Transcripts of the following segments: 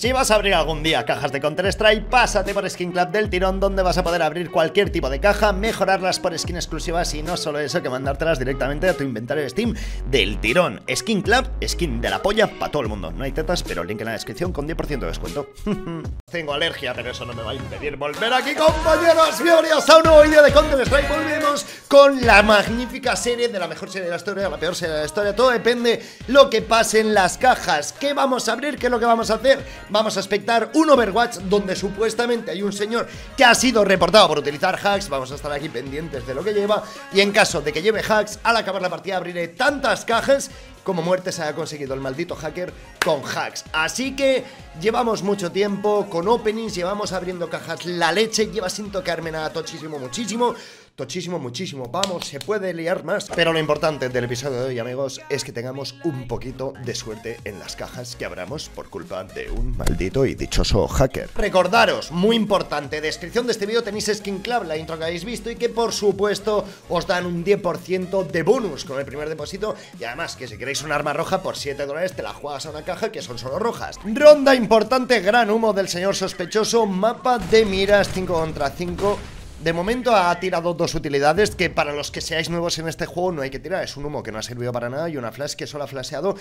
Si vas a abrir algún día cajas de Counter-Strike, pásate por Skin Club del tirón donde vas a poder abrir cualquier tipo de caja, mejorarlas por skin exclusivas y no solo eso, que mandártelas directamente a tu inventario de Steam del tirón. Skin Club, skin de la polla para todo el mundo. No hay tetas, pero link en la descripción con 10% de descuento. Tengo alergia, pero eso no me va a impedir volver aquí, compañeros. Bienvenidos a un nuevo vídeo de Counter-Strike. Volvemos con la magnífica serie de la mejor serie de la historia, la peor serie de la historia. Todo depende lo que pase en las cajas. ¿Qué vamos a abrir? ¿Qué es lo que vamos a hacer? Vamos a expectar un Overwatch donde supuestamente hay un señor que ha sido reportado por utilizar hacks. Vamos a estar aquí pendientes de lo que lleva. Y en caso de que lleve hacks, al acabar la partida abriré tantas cajas como muerte se haya conseguido el maldito hacker con hacks. Así que llevamos mucho tiempo con openings, llevamos abriendo cajas la leche, lleva sin tocarme nada tochísimo, muchísimo tochísimo, muchísimo. Vamos, se puede liar más. Pero lo importante del episodio de hoy, amigos, es que tengamos un poquito de suerte en las cajas que abramos por culpa de un maldito y dichoso hacker. Recordaros, muy importante, descripción de este vídeo tenéis Skin Club, la intro que habéis visto y que por supuesto os dan un 10% de bonus con el primer depósito y además que si queréis un arma roja por 7 dólares te la juegas a una caja que son solo rojas. Ronda importante, gran humo del señor sospechoso, mapa de miras 5 contra 5 de momento ha tirado dos utilidades que para los que seáis nuevos en este juego no hay que tirar. Es un humo que no ha servido para nada y una flash que solo ha flasheado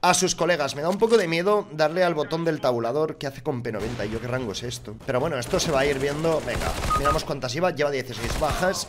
a sus colegas. Me da un poco de miedo darle al botón del tabulador que hace con P90. ¿Y yo qué rango es esto? Pero bueno, esto se va a ir viendo. Venga, miramos cuántas iba. Lleva 16 bajas.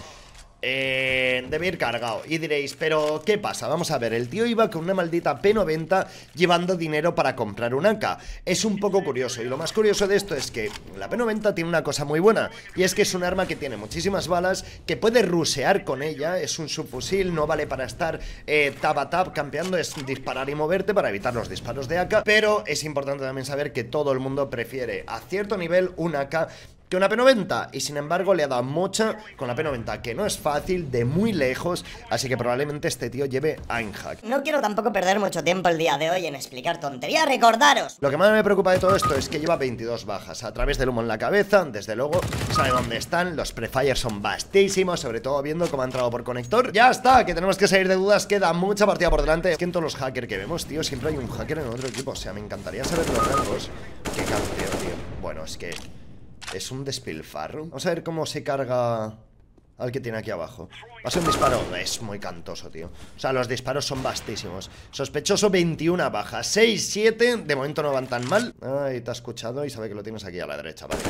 Eh, debe ir cargado Y diréis, pero ¿qué pasa? Vamos a ver, el tío iba con una maldita P90 Llevando dinero para comprar un AK Es un poco curioso, y lo más curioso de esto Es que la P90 tiene una cosa muy buena Y es que es un arma que tiene muchísimas balas Que puede rusear con ella Es un subfusil, no vale para estar eh, Tab a tab campeando, es disparar y moverte Para evitar los disparos de AK Pero es importante también saber que todo el mundo prefiere A cierto nivel un AK que una P90 y sin embargo le ha dado mocha con la P90 que no es fácil de muy lejos así que probablemente este tío lleve Einhack No quiero tampoco perder mucho tiempo el día de hoy en explicar tonterías, recordaros. Lo que más me preocupa de todo esto es que lleva 22 bajas a través del humo en la cabeza, desde luego sabe dónde están, los prefires son vastísimos sobre todo viendo cómo ha entrado por conector. Ya está, que tenemos que salir de dudas, queda mucha partida por delante. Es que en todos los hackers que vemos, tío, siempre hay un hacker en otro equipo, o sea, me encantaría saber los rangos. Qué campeón, tío. Bueno, es que es un despilfarro. Vamos a ver cómo se carga al que tiene aquí abajo. Va a ser un disparo. Es muy cantoso, tío. O sea, los disparos son vastísimos. Sospechoso 21 bajas. 6, 7. De momento no van tan mal. Ay, te ha escuchado y sabe que lo tienes aquí a la derecha. Vale.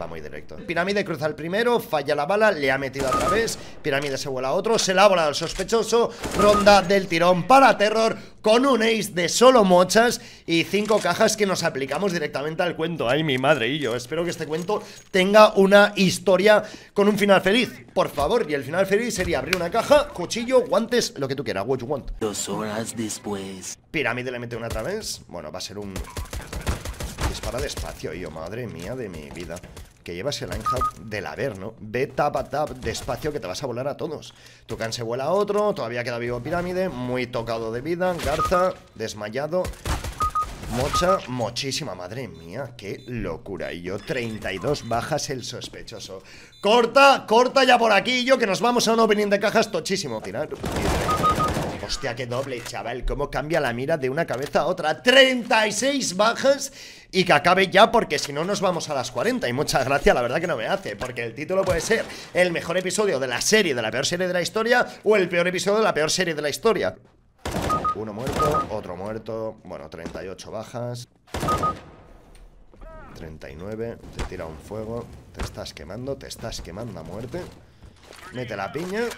Va muy directo. Pirámide cruza el primero, falla la bala, le ha metido a través. Pirámide se vuela a otro, se la ha volado el sospechoso. Ronda del tirón para terror con un ace de solo mochas y cinco cajas que nos aplicamos directamente al cuento. Ay, mi madre y yo. Espero que este cuento tenga una historia con un final feliz. Por favor, y el final feliz sería abrir una caja, cuchillo, guantes, lo que tú quieras. What you want. Dos horas después. Pirámide le mete una otra vez. Bueno, va a ser un... Dispara despacio, yo, madre mía de mi vida que llevas el Einhack del Averno. Ve tap a tap despacio que te vas a volar a todos. Tucan se vuela a otro, todavía queda vivo Pirámide, muy tocado de vida. Garza, desmayado. Mocha, muchísima, madre mía, qué locura. Y yo, 32 bajas el sospechoso. Corta, corta ya por aquí, yo que nos vamos a un opening de cajas tochísimo. Tirar. Hostia, qué doble, chaval. Cómo cambia la mira de una cabeza a otra. 36 bajas y que acabe ya porque si no nos vamos a las 40. Y muchas gracias, la verdad que no me hace. Porque el título puede ser el mejor episodio de la serie, de la peor serie de la historia, o el peor episodio de la peor serie de la historia. Uno muerto, otro muerto. Bueno, 38 bajas. 39. Te tira un fuego. Te estás quemando, te estás quemando a muerte. Mete la piña.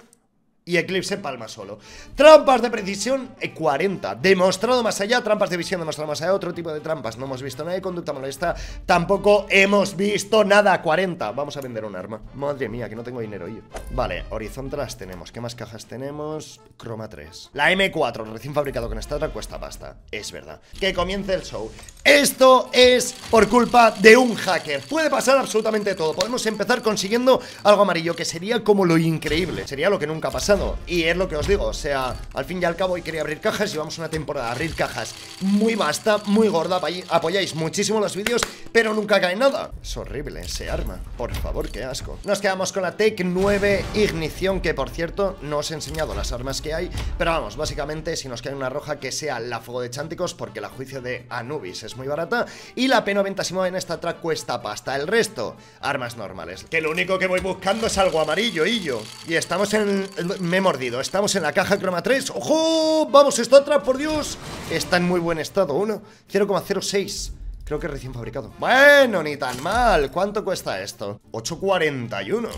Y Eclipse palma solo. Trampas de precisión 40 Demostrado más allá Trampas de visión demostrado más allá. Otro tipo de trampas. No hemos visto nada de conducta molesta. Tampoco hemos visto nada. 40 Vamos a vender un arma. Madre mía que no tengo dinero yo Vale, horizontales tenemos. ¿Qué más cajas tenemos? Croma 3 La M4 recién fabricado con esta otra cuesta pasta. Es verdad. Que comience el show. Esto es por culpa de un hacker. Puede pasar absolutamente todo. Podemos empezar consiguiendo algo amarillo Que sería como lo increíble. Sería lo que nunca ha y es lo que os digo, o sea, al fin y al cabo hoy quería abrir cajas Llevamos una temporada a abrir cajas muy vasta, muy gorda Apoyáis muchísimo los vídeos, pero nunca cae nada Es horrible ese arma, por favor, qué asco Nos quedamos con la Tech 9 Ignición, que por cierto no os he enseñado las armas que hay Pero vamos, básicamente si nos cae una roja que sea la fuego de chánticos Porque la juicio de Anubis es muy barata. Y la P90 si en esta track cuesta pasta. El resto, armas normales. Que lo único que voy buscando es algo amarillo, y yo. Y estamos en... Me he mordido. Estamos en la caja croma 3. ¡Ojo! ¡Vamos, esta atrás, por Dios! Está en muy buen estado. 1, 0,06. Creo que recién fabricado. Bueno, ni tan mal. ¿Cuánto cuesta esto? 8,41.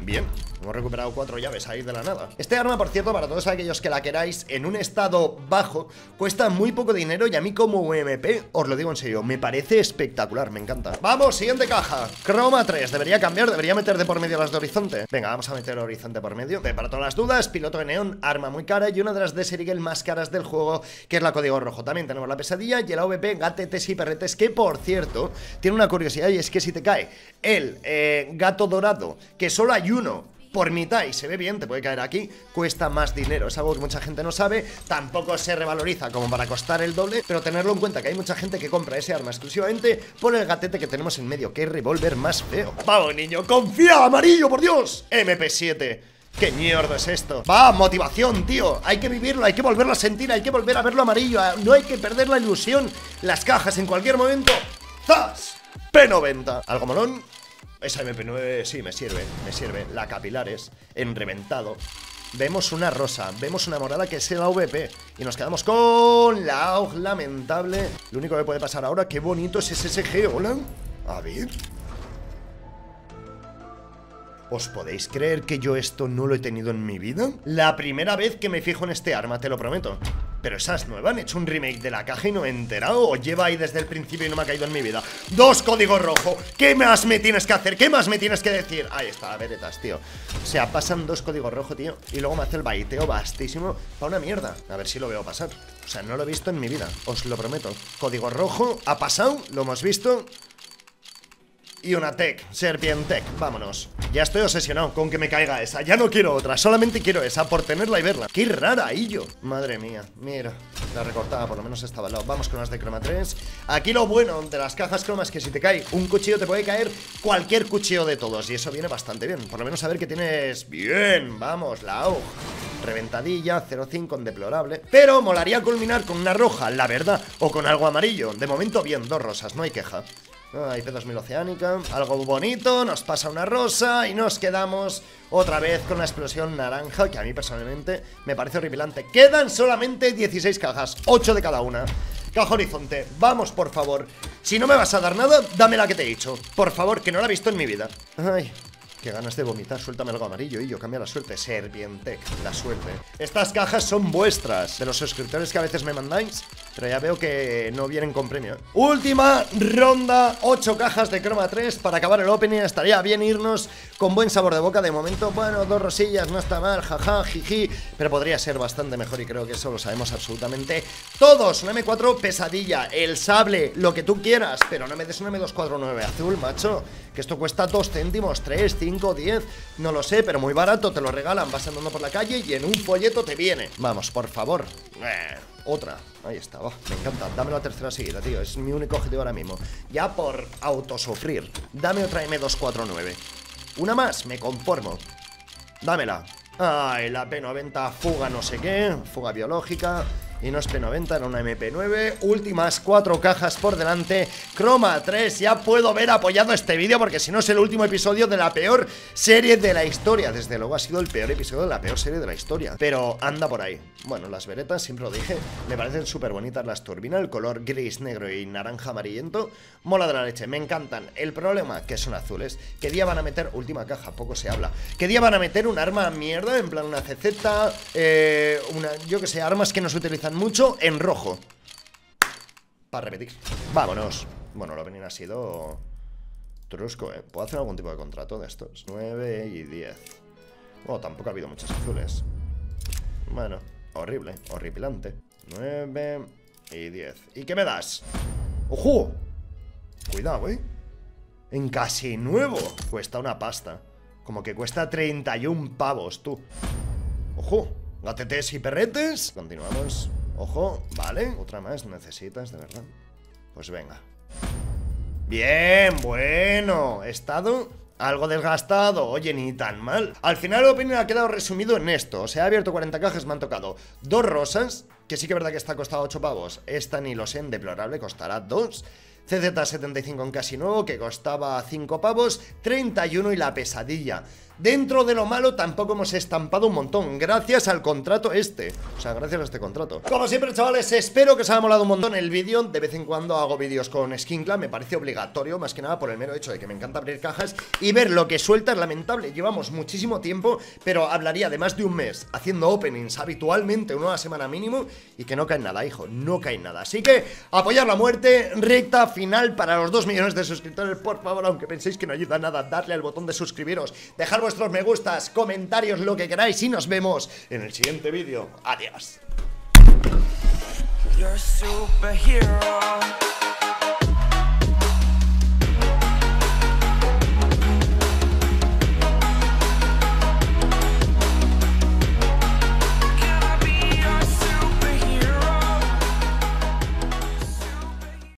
Bien, hemos recuperado cuatro llaves ahí de la nada. Este arma, por cierto, para todos aquellos que la queráis En un estado bajo, cuesta muy poco dinero Y a mí como UMP, os lo digo en serio Me parece espectacular, me encanta. Vamos, siguiente caja, croma 3 Debería cambiar, debería meter de por medio las de horizonte. Venga, vamos a meter horizonte por medio. Para todas las dudas, piloto de neón, arma muy cara Y una de las de Serigel más caras del juego Que es la código rojo, también tenemos la pesadilla Y el AVP, gatetes y perretes Que, por cierto, tiene una curiosidad Y es que si te cae el eh, gato dorado Que solo hay uno por mitad y se ve bien, te puede caer aquí, cuesta más dinero. Es algo que mucha gente no sabe, tampoco se revaloriza como para costar el doble, pero tenerlo en cuenta que hay mucha gente que compra ese arma exclusivamente por el gatete que tenemos en medio, que es revólver más feo. Vamos, niño, confía, amarillo, por Dios. MP7. ¿Qué mierda es esto? Va, motivación, tío Hay que vivirlo, hay que volverlo a sentir Hay que volver a verlo amarillo No hay que perder la ilusión Las cajas en cualquier momento ¡Zas! P90 Algo molón esa MP9 sí, me sirve, me sirve. La capilares, en reventado. Vemos una rosa, vemos una morada que es el AVP Y nos quedamos con la AUG lamentable Lo único que puede pasar ahora, qué bonito es ese SSG, hola A ver ¿Os podéis creer que yo esto no lo he tenido en mi vida? La primera vez que me fijo en este arma, te lo prometo pero esas nuevas han hecho un remake de la caja y no he enterado. O lleva ahí desde el principio y no me ha caído en mi vida. Dos códigos rojo ¿Qué más me tienes que hacer? ¿Qué más me tienes que decir? Ahí está, veretas, tío. O sea, pasan dos códigos rojo, tío Y luego me hace el baiteo bastísimo Para una mierda. A ver si lo veo pasar. O sea, no lo he visto en mi vida Os lo prometo. Código rojo Ha pasado Lo hemos visto y una tech, Serpient Tech, vámonos. Ya estoy obsesionado con que me caiga esa. Ya no quiero otra, solamente quiero esa por tenerla y verla. Qué rara, yo Madre mía, mira La recortada, por lo menos estaba al lado. Vamos con las de croma 3 Aquí lo bueno de las cajas cromas es que si te cae un cuchillo Te puede caer cualquier cuchillo de todos Y eso viene bastante bien. Por lo menos saber que tienes... Bien, vamos, la AUG Reventadilla, 0.5 en deplorable. Pero molaría culminar con una roja, la verdad O con algo amarillo. De momento bien, dos rosas, no hay queja Ah, IP2000 Oceánica, algo bonito, nos pasa una rosa y nos quedamos otra vez con la explosión naranja, que a mí personalmente me parece horripilante. Quedan solamente 16 cajas, 8 de cada una. Caja Horizonte, vamos por favor. Si no me vas a dar nada, dame la que te he dicho. Por favor, que no la he visto en mi vida. Ay, Qué ganas de vomitar, suéltame algo amarillo y yo cambia la suerte Servientec, la suerte Estas cajas son vuestras, de los suscriptores que a veces me mandáis Pero ya veo que no vienen con premio Última ronda, 8 cajas de croma 3 Para acabar el opening estaría bien irnos con buen sabor de boca. De momento, bueno, dos rosillas, no está mal, jaja, jiji. Pero podría ser bastante mejor y creo que eso lo sabemos absolutamente todos. Una M4 pesadilla, el sable, lo que tú quieras. Pero no me des una M249 azul, macho. Que esto cuesta 2 céntimos, 3, 5 5, 10, no lo sé, pero muy barato, te lo regalan, vas andando por la calle y en un folleto te viene. Vamos, por favor. Eh, otra, ahí está, me encanta. Dame la tercera seguida, tío, es mi único objetivo ahora mismo. Ya por autosufrir, dame otra M249. Una más, me conformo. Dámela. Ay, la P90 fuga no sé qué, fuga biológica. Y no es P90, era una MP9 Últimas cuatro cajas por delante Croma 3, ya puedo ver apoyado este vídeo Porque si no es el último episodio de la peor serie de la historia Desde luego ha sido el peor episodio de la peor serie de la historia Pero anda por ahí Bueno, las veretas, siempre lo dije Me parecen súper bonitas las turbinas El color gris, negro y naranja amarillento Mola de la leche, me encantan El problema, que son azules ¿Qué día van a meter? Última caja, poco se habla ¿Qué día van a meter un arma mierda? En plan una CZ eh, una, Yo que sé, armas que no se utilizan mucho en rojo Para repetir Vámonos Bueno, lo venir ha sido Trusco, ¿eh? ¿Puedo hacer algún tipo de contrato de estos? 9 y 10 Bueno, tampoco ha habido muchos azules Bueno, horrible, horripilante 9 y 10 ¿Y qué me das? ¡Ojo! Cuidado, ¿eh? En casi nuevo Cuesta una pasta Como que cuesta 31 pavos, tú ¡Ojo! Gatetes y perretes Continuamos Ojo, vale, otra más necesitas, de verdad Pues venga Bien, bueno Estado algo desgastado, oye, ni tan mal. Al final el opening ha quedado resumido en esto. O sea, he abierto 40 cajas, me han tocado dos rosas, que sí que es verdad que esta ha costado 8 pavos. Esta ni lo sé, deplorable, costará 2. CZ75 en casi nuevo, que costaba 5 pavos, 31 y la pesadilla. Dentro de lo malo tampoco hemos estampado un montón Gracias al contrato este. O sea, gracias a este contrato. Como siempre, chavales, espero que os haya molado un montón el vídeo. De vez en cuando hago vídeos con Skincla Me parece obligatorio, más que nada por el mero hecho de que me encanta abrir cajas Y ver lo que suelta. Es lamentable Llevamos muchísimo tiempo, pero hablaría de más de un mes Haciendo openings habitualmente Una semana mínimo Y que no cae nada, hijo, no cae nada. Así que, apoyar la muerte Recta final para los 2 millones de suscriptores Por favor, aunque penséis que no ayuda nada Darle al botón de suscribiros Dejar vuestros me gustas, comentarios, lo que queráis y nos vemos en el siguiente vídeo. Adiós.